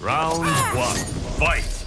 Round one, fight!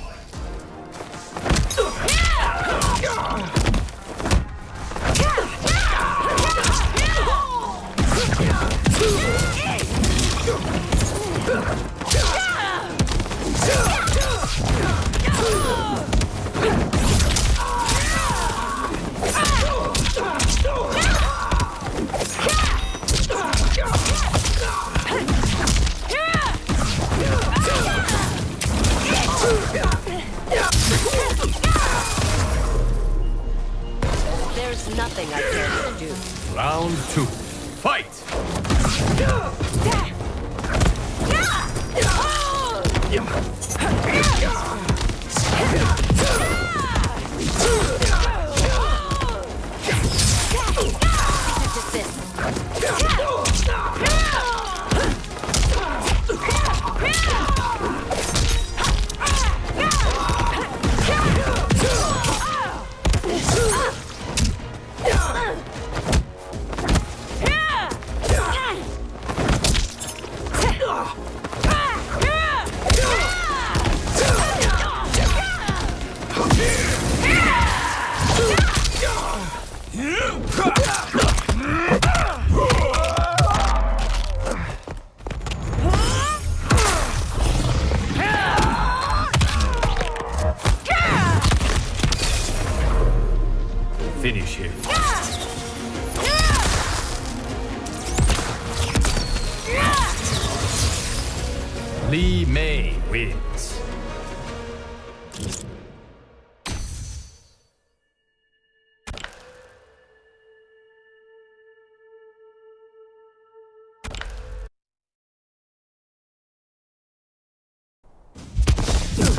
Finish him. Li Mei wins.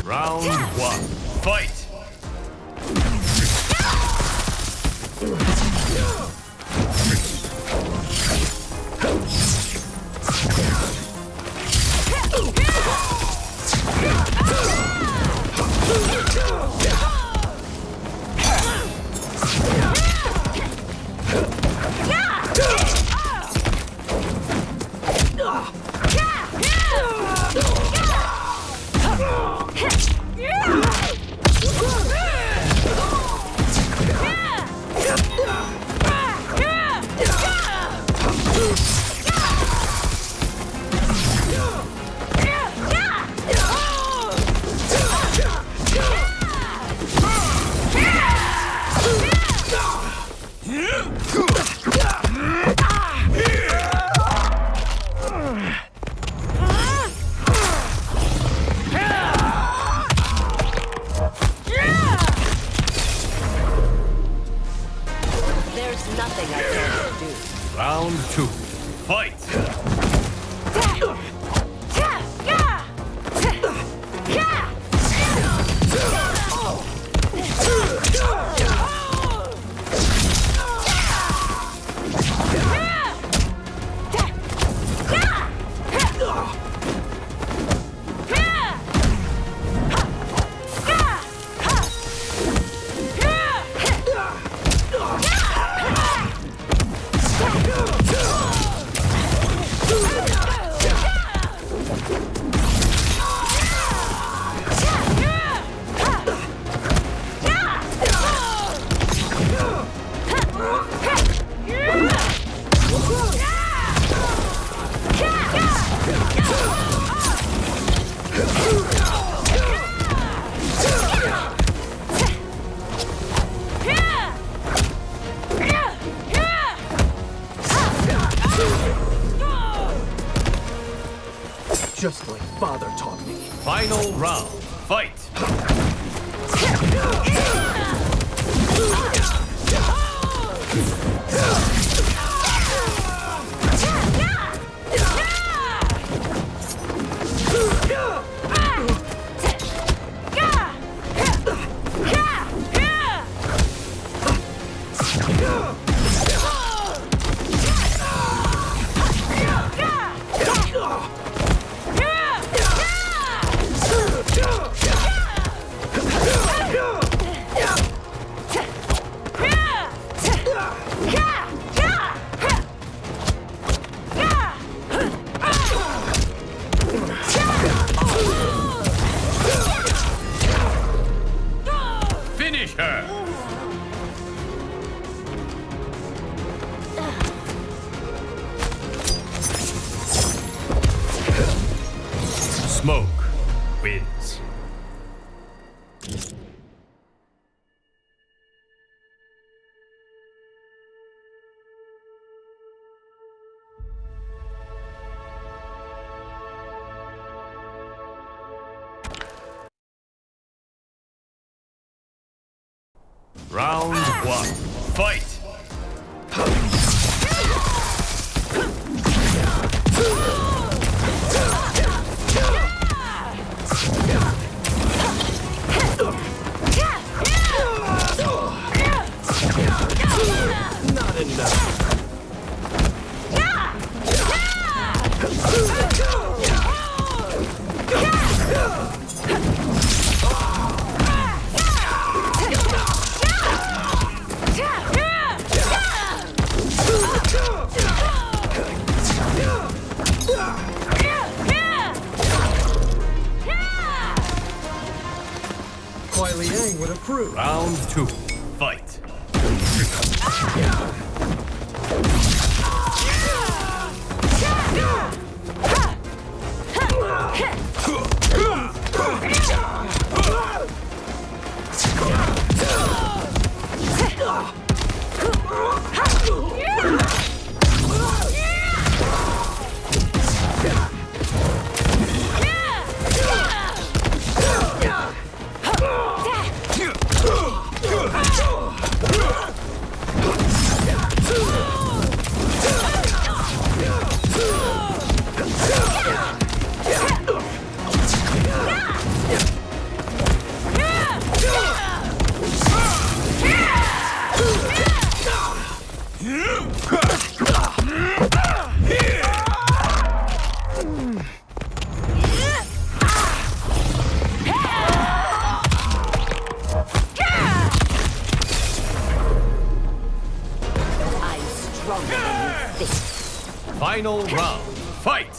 Round one, fight! Just like father taught me. Final round, fight! fight! Final round. Fight!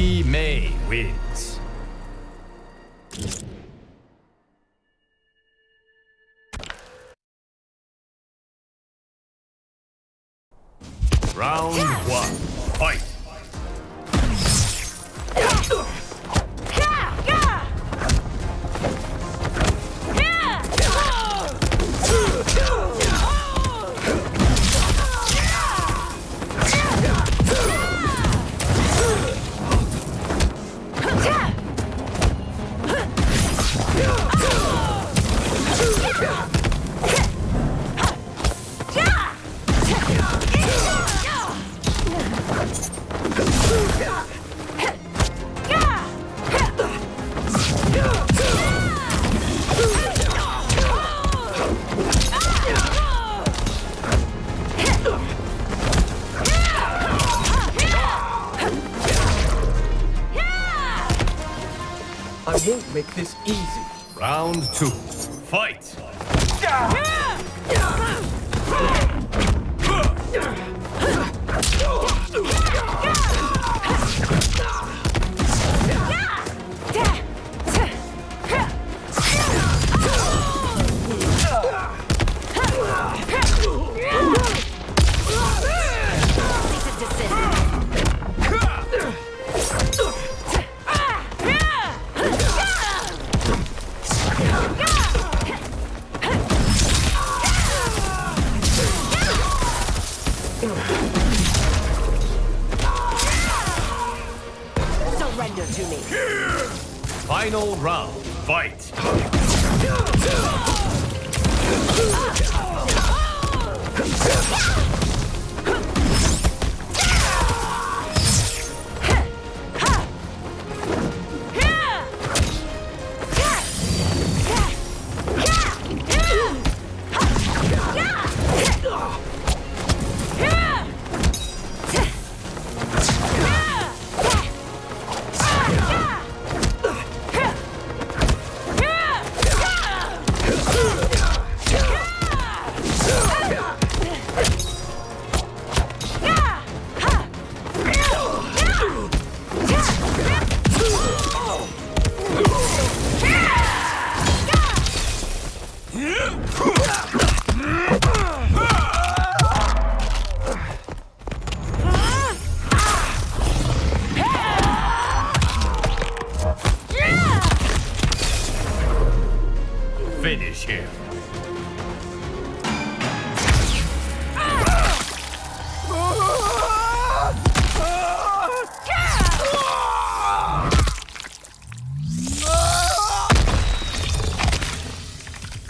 Li Mei wins. this easy. Round two. Fight! Yeah!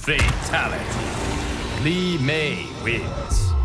Fatality. Li Mei wins.